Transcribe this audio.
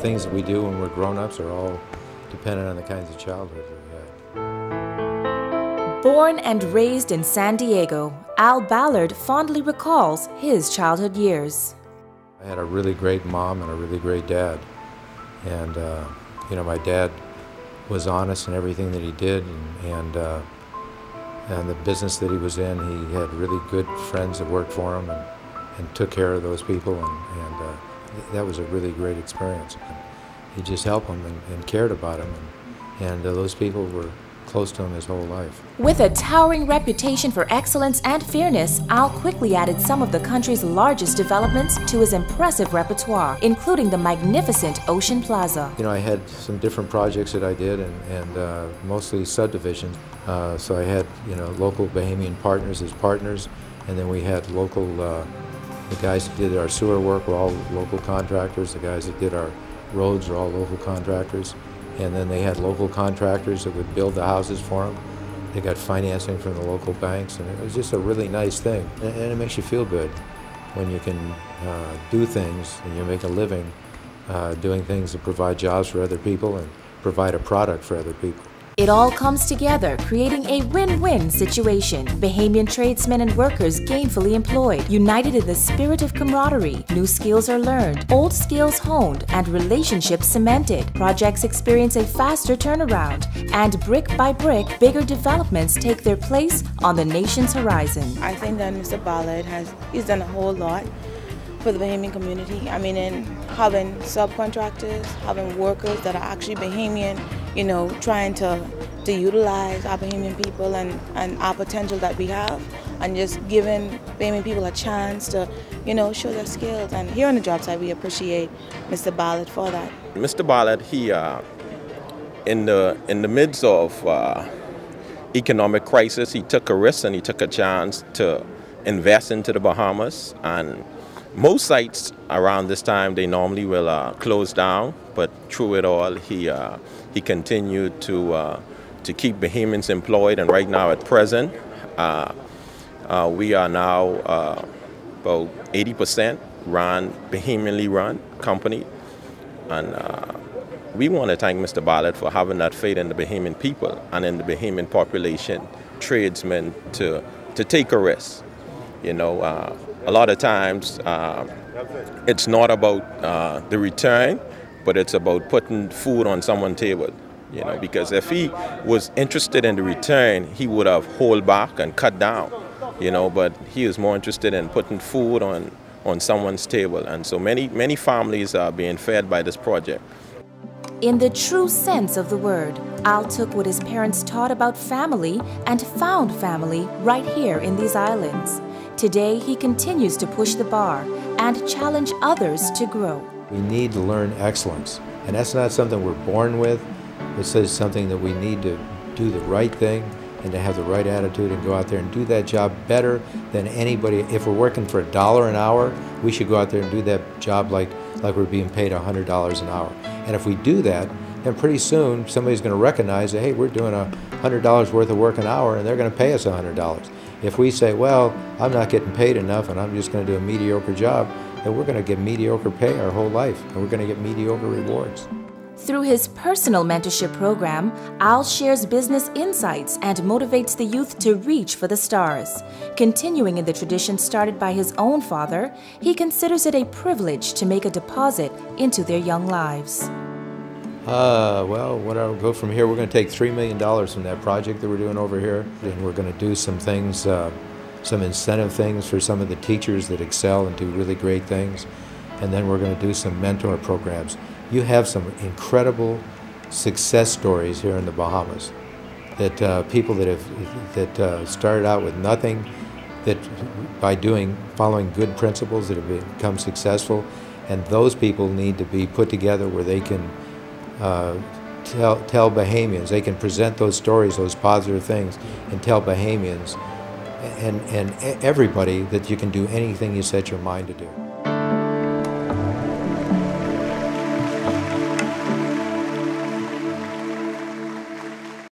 things that we do when we're grown-ups are all dependent on the kinds of childhood we had. Born and raised in San Diego, Al Ballard fondly recalls his childhood years. I had a really great mom and a really great dad. And, uh, you know, my dad was honest in everything that he did and, and, uh, and the business that he was in, he had really good friends that worked for him and, and took care of those people and, and uh, that was a really great experience. He just helped them and, and cared about them and, and uh, those people were close to him his whole life. With a towering reputation for excellence and fairness, Al quickly added some of the country's largest developments to his impressive repertoire, including the magnificent Ocean Plaza. You know, I had some different projects that I did, and, and uh, mostly subdivisions. Uh, so I had, you know, local Bahamian partners as partners, and then we had local, uh, the guys that did our sewer work were all local contractors, the guys that did our roads were all local contractors and then they had local contractors that would build the houses for them. They got financing from the local banks, and it was just a really nice thing. And, it makes you feel good when you can uh, do things and you make a living uh, doing things that provide jobs for other people and provide a product for other people. It all comes together, creating a win-win situation. Bahamian tradesmen and workers gainfully employed, united in the spirit of camaraderie. New skills are learned, old skills honed, and relationships cemented. Projects experience a faster turnaround, and brick by brick, bigger developments take their place on the nation's horizon. I think that Mr. Ballard has he's done a whole lot for the Bahamian community. I mean, in having subcontractors, having workers that are actually Bahamian, you know, trying to, to utilize our Bahamian people and, and our potential that we have, and just giving Bahamian people a chance to, you know, show their skills. And here on the job site, we appreciate Mr. Ballard for that. Mr. Ballard, he, uh, in the in the midst of uh, economic crisis, he took a risk and he took a chance to invest into the Bahamas and most sites around this time they normally will uh, close down, but through it all, he uh, he continued to uh, to keep Bahamians employed. And right now, at present, uh, uh, we are now uh, about 80% run Bahamianly run company, and we want to thank Mr. Ballard for having that faith in the Bahamian people and in the Bahamian population, tradesmen to to take a risk. You know, a lot of times uh, it's not about uh, the return, but it's about putting food on someone's table. You know, because if he was interested in the return, he would have hold back and cut down. You know, but he is more interested in putting food on on someone's table, and so many many families are being fed by this project. In the true sense of the word, Al took what his parents taught about family and found family right here in these islands. Today, he continues to push the bar and challenge others to grow. We need to learn excellence, and that's not something we're born with. It's something that we need to do the right thing and to have the right attitude and go out there and do that job better than anybody. If we're working for a dollar an hour, we should go out there and do that job like, like we're being paid $100 an hour. And if we do that, then pretty soon somebody's going to recognize that, hey, we're doing a $100 worth of work an hour and they're going to pay us a $100. If we say, well, I'm not getting paid enough and I'm just going to do a mediocre job, then we're going to get mediocre pay our whole life and we're going to get mediocre rewards. Through his personal mentorship program, Al shares business insights and motivates the youth to reach for the stars. Continuing in the tradition started by his own father, he considers it a privilege to make a deposit into their young lives. Uh, well, what I'll go from here, we're going to take $3 million from that project that we're doing over here, and we're going to do some things, uh, some incentive things for some of the teachers that excel and do really great things, and then we're going to do some mentor programs. You have some incredible success stories here in the Bahamas that uh, people that have that uh, started out with nothing, that by doing following good principles that have become successful, and those people need to be put together where they can uh, tell, tell Bahamians. They can present those stories, those positive things, and tell Bahamians and, and everybody that you can do anything you set your mind to do.